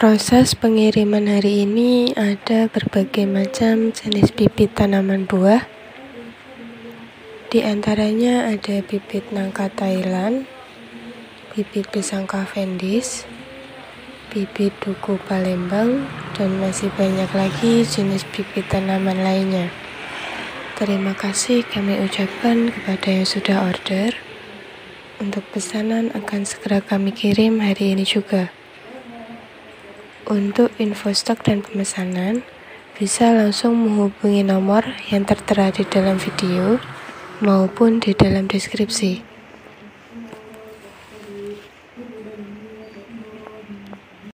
Proses pengiriman hari ini ada berbagai macam jenis bibit tanaman buah. Di antaranya ada bibit nangka Thailand, bibit pisang Cavendish, bibit duku Palembang, dan masih banyak lagi jenis bibit tanaman lainnya. Terima kasih kami ucapkan kepada yang sudah order. Untuk pesanan akan segera kami kirim hari ini juga. Untuk info stok dan pemesanan, bisa langsung menghubungi nomor yang tertera di dalam video maupun di dalam deskripsi.